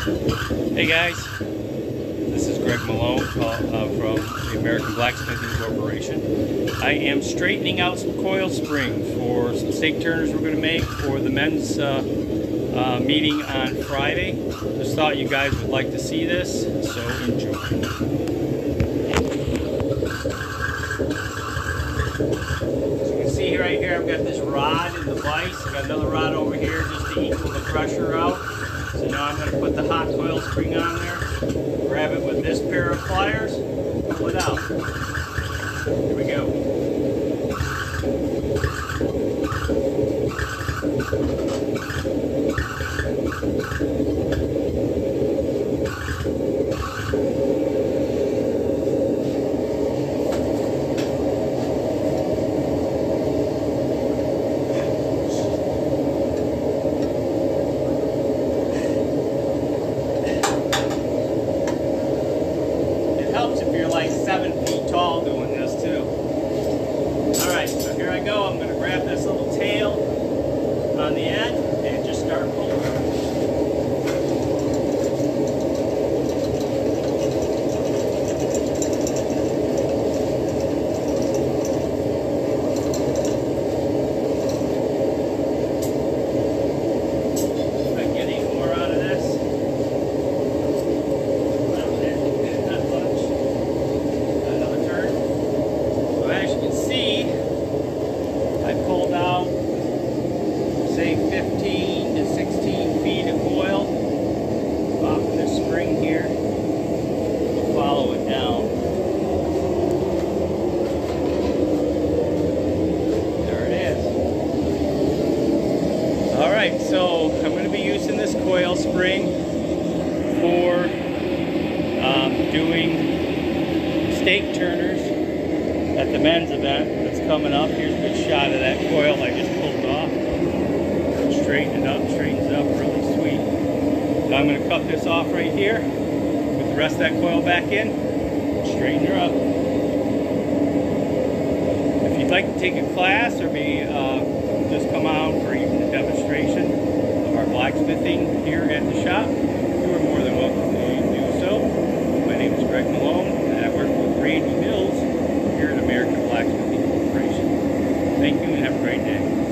Hey guys, this is Greg Malone uh, from the American Blacksmithing Corporation. I am straightening out some coil spring for some steak turners we're going to make for the men's uh, uh, meeting on Friday. Just thought you guys would like to see this, so enjoy. As you can see right here, I've got this rod in the vise. I've got another rod over here just to equal the pressure out. So now I'm going to put the hot coil spring on there, grab it with this pair of pliers, pull it out. Here we go. It helps if you're like seven feet tall doing this too. All right, so here I go. I'm going to grab this little tail on the end and just start pulling. If I can get any more out of this. Not much. Another turn. So as you can see, I pulled out, say 15 to 16 feet of coil off of this spring here. We'll follow it down. There it is. All right, so I'm going to be using this coil spring for um, doing steak turners at the men's event that's coming up. Here's a good shot of that coil I just pulled off straighten it up, straightens it up really sweet. Now I'm gonna cut this off right here Put the rest of that coil back in, straighten her up. If you'd like to take a class or be uh, just come out for even a demonstration of our blacksmithing here at the shop, you are more than welcome to do so. My name is Greg Malone and I work with Randy Mills here at American Blacksmithing Corporation. Thank you and have a great day.